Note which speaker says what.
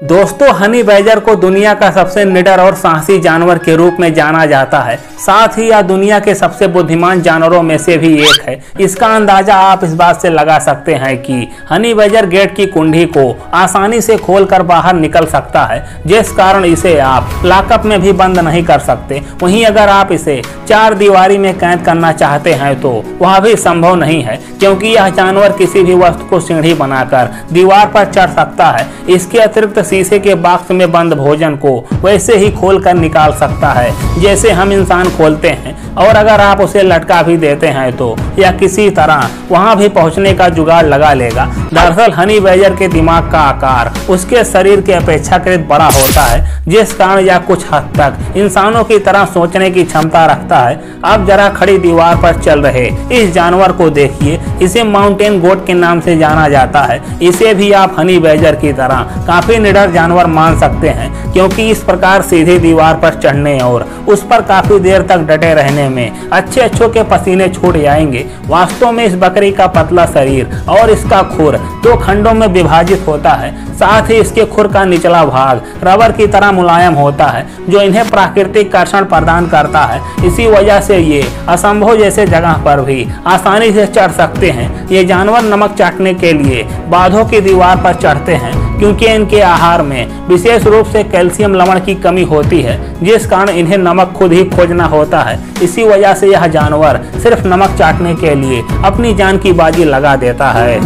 Speaker 1: दोस्तों, honey badger को दुनिया का सबसे निडर और साहसी जानवर के रूप में जाना जाता है। साथ ही यह दुनिया के सबसे बुद्धिमान जानवरों में से भी एक है। इसका अंदाज़ा आप इस बात से लगा सकते हैं कि हनी बैजर गेट की कुंडी को आसानी से खोलकर बाहर निकल सकता है, जिस कारण इसे आप लाकअप में भी बंद नहीं कर सकते। वहीं अगर आप इसे चार दीवारी में कैद करना चाहते हैं तो वह भी संभव नहीं है, क्योंकि यह जानवर किसी भी वस्तु को सीढ़ी बनाकर दीवार पर चढ़ सकता है। इसके अतिरिक्त शीशे के बॉक्स में बंद भोजन को वैसे ही खोल कर निकाल सकता है, जैसे हम इंसान खोलते हैं। और अगर आप उसे लटका भी देते हैं तो या किसी तरह, वहाँ भी पहुँचने का जुगाड़ लगा लेगा। दरअसल हनी बैजर के दिमाग का आकार उसके शरीर के अपेक्षाकृत बड़ा होता है, जिस कारण या कुछ हद तक इंसानों की तरह सोचने की क्षमता रखता है। अब जरा खड़ी दीवार पर चल रहे इस जानवर को देखिए, इसे माउंटेन गोट के नाम से जाना जाता है। इसे भी आप हनी बैजर की तरह काफ़ी निडर जानवर मान सकते हैं, क्योंकि इस प्रकार सीधे दीवार पर चढ़ने और उस पर काफ़ी देर तक डटे रहने में अच्छे अच्छों के पसीने छूट जाएँगे। वास्तव में इस बकरी का पतला शरीर और इसका खुर दो खंडों में विभाजित होता है, साथ ही इसके खुर का निचला भाग रबर की तरह मुलायम होता है, जो इन्हें प्राकृतिक कर्षण प्रदान करता है। इसी वजह से ये असंभव जैसे जगह पर भी आसानी से चढ़ सकते हैं। ये जानवर नमक चाटने के लिए बाधों की दीवार पर चढ़ते हैं। क्योंकि इनके आहार में विशेष रूप से कैल्शियम लवण की कमी होती है, जिस कारण इन्हें नमक खुद ही खोजना होता है। इसी वजह से यह जानवर सिर्फ़ नमक चाटने के लिए अपनी जान की बाजी लगा देता है।